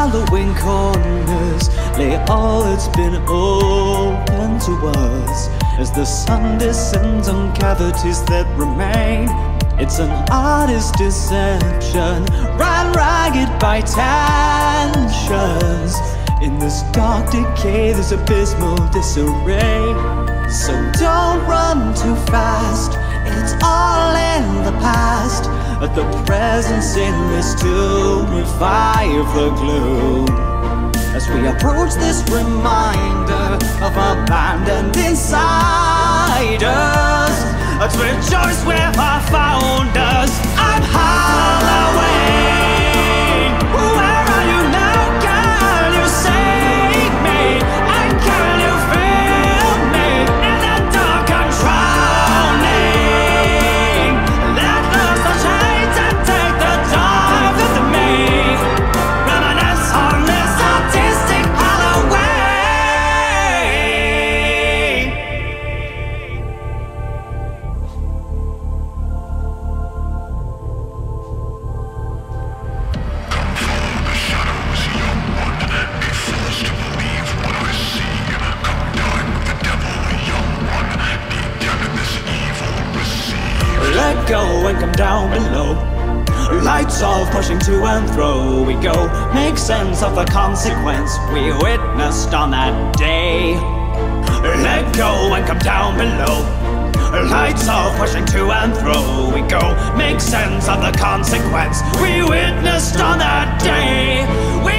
Halloween corners lay all that's been open to us as the sun descends on cavities that remain. It's an artist's deception, run ragged by tensions. In this dark decay, there's abysmal disarray. So don't run too fast, it's all in the past. But the presence in this tune revive the gloom. As we approach this reminder of abandoned insiders, let's rejoice with our founders. I'm to and fro we go. Make sense of the consequence we witnessed on that day. Let go and come down below. Lights off, pushing to and fro we go. Make sense of the consequence we witnessed on that day. We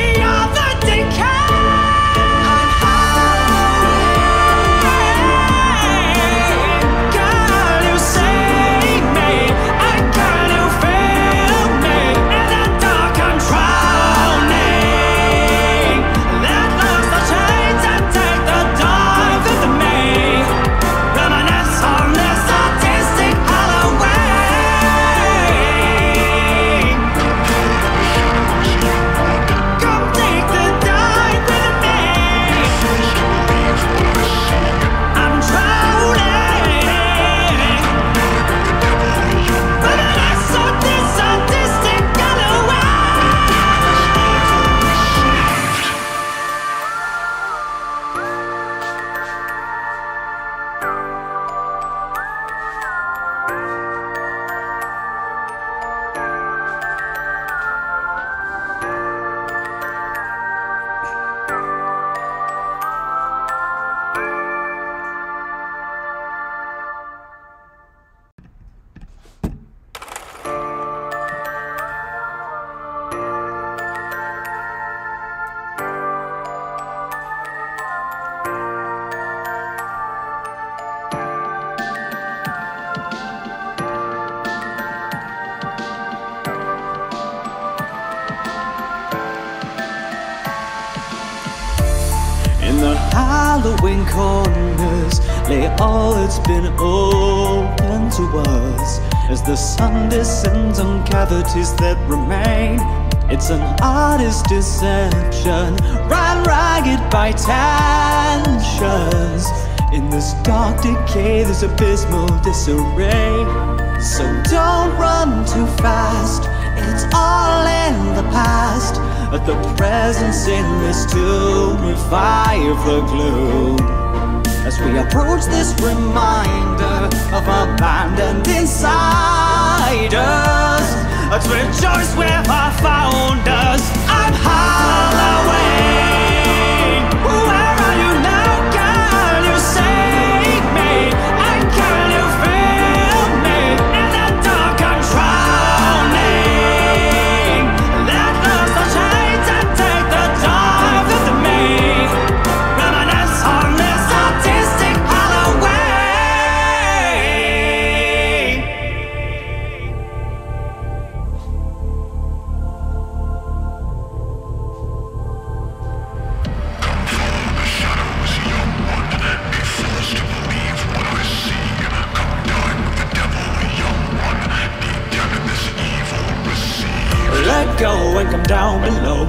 Halloween corners lay all that's been open to us as the sun descends on cavities that remain. It's an artist's deception, run ragged by tensions. In this dark decay, there's abysmal disarray. So don't run too fast, But the presence in this tune revive the gloom. As we approach this reminder of abandoned insiders, let's rejoice with our founders. I'm Halloween. Go and come down below.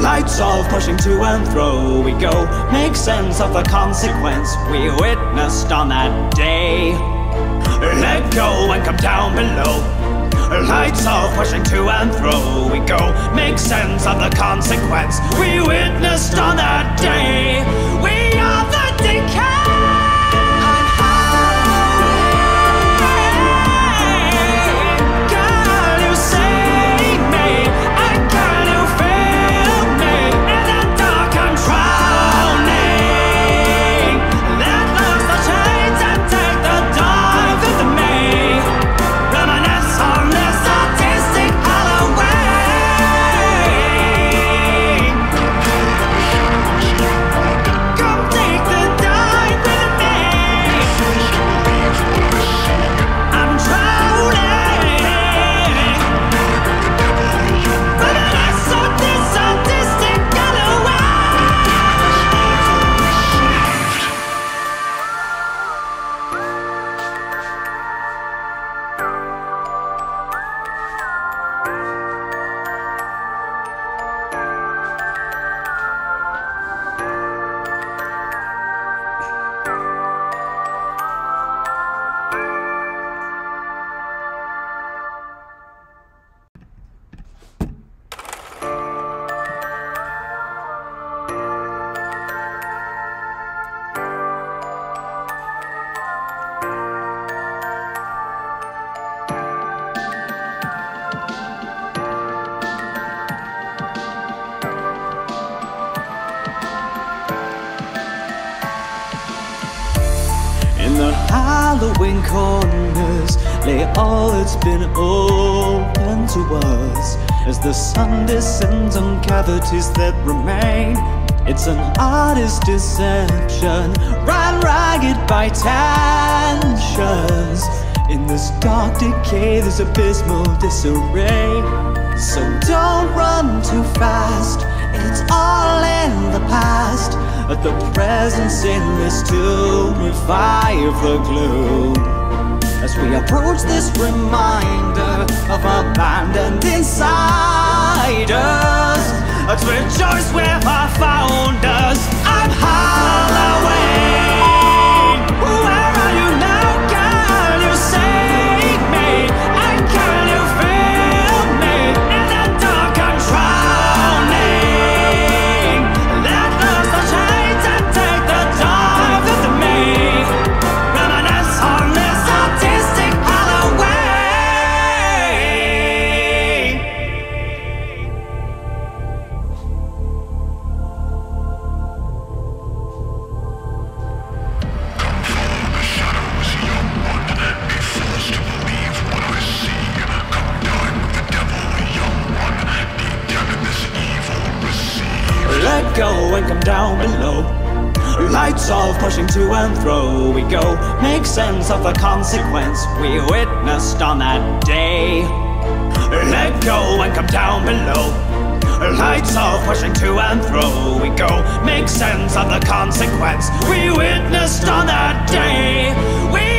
Lights off, pushing to and fro we go. Make sense of the consequence we witnessed on that day. Let go and come down below. Lights off, pushing to and fro we go. Make sense of the consequence we witnessed on that day. Halloween corners lay all that's been open to us as the sun descends on cavities that remain. It's an artist's deception, run ragged by tensions. In this dark decay, there's abysmal disarray. So don't run too fast, it's all in the past. But the presence in this tomb revive the gloom. As we approach this reminder resolve, pushing to and fro we go. Make sense of the consequence we witnessed on that day. Let go and come down below. Lights off, pushing to and fro we go. Make sense of the consequence we witnessed on that day. We